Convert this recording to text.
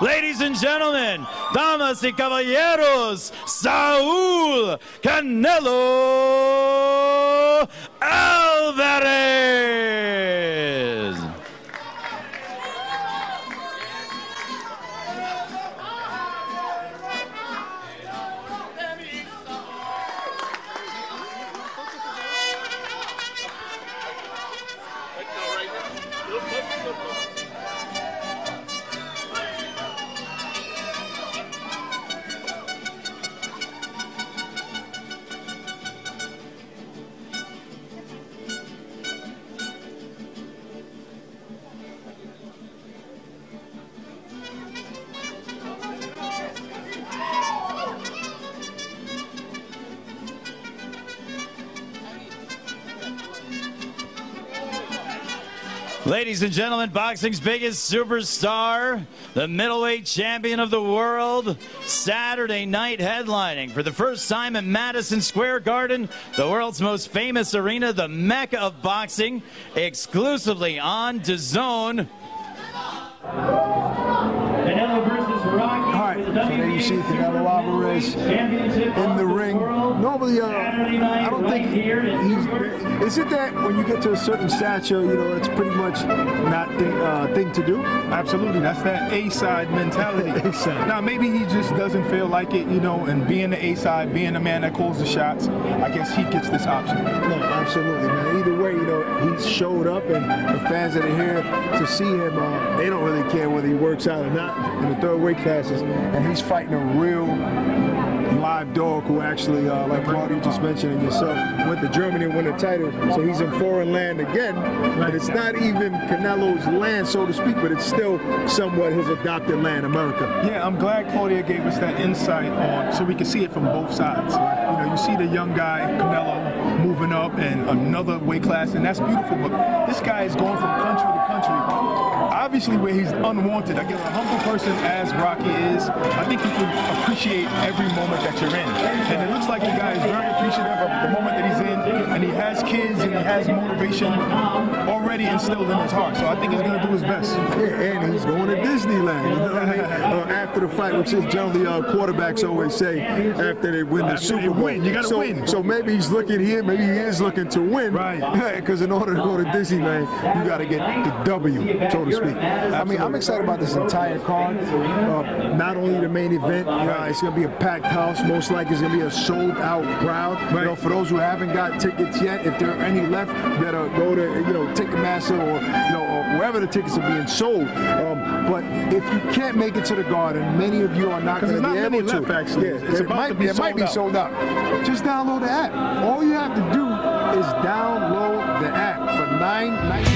Ladies and gentlemen, damas y caballeros, Saul Canelo. Ladies and gentlemen, boxing's biggest superstar, the middleweight champion of the world, Saturday night headlining for the first time in Madison Square Garden, the world's most famous arena, the mecca of boxing, exclusively on DAZN. So there you see Canelo Alvarez in the ring. Normally, uh, I don't think he's. Is it that when you get to a certain stature, you know, it's pretty much not thing, uh, thing to do? Absolutely, that's that A side mentality. A-side. Now maybe he just doesn't feel like it, you know, and being the A side, being the man that calls the shots, I guess he gets this option. No, absolutely, man. Either way, you know, he showed up, and the fans that are here to see him, uh, they don't really care whether he works out or not in the third weight classes, and he's fighting a real live dog who actually, uh, like Claudia just mentioned yourself, went to Germany and won a title, so he's in foreign land again, it's not even Canelo's land, so to speak, but it's still somewhat his adopted land, America. Yeah, I'm glad Claudia gave us that insight on so we can see it from both sides. You know, you see the young guy, Canelo, moving up and another weight class, and that's beautiful, but this guy is going from country to country. Obviously, where he's unwanted, I guess a humble person as Rocky is, I think he can appreciate every moment that you're in. And it looks like the guy is very appreciative of the moment that he's in, and he has kids and he has motivation already instilled in his heart. So I think he's going to do his best. Yeah, and he's going to Disneyland. You know what I mean? Uh, after the fight, which is generally uh, quarterbacks always say after they win the Super Bowl. win, you gotta so, win. So maybe he's looking here. Maybe he is looking to win. Right. Because in order to go to Disneyland, you got to get the W, so to speak. I mean, I'm excited about this entire card. Uh, not only the main event, uh, it's going to be a packed house. Most likely, it's going to be a sold-out crowd. You know, for those who haven't got tickets yet, if there are any left, better go to you know Ticketmaster or you know or wherever the tickets are being sold. Um, but if you can't make it to the garden, many of you are not going to be able to. left, actually. Yeah, It's it about might to be it might sold be out. sold out. Just download the app. All you have to do is download the app for nine ninety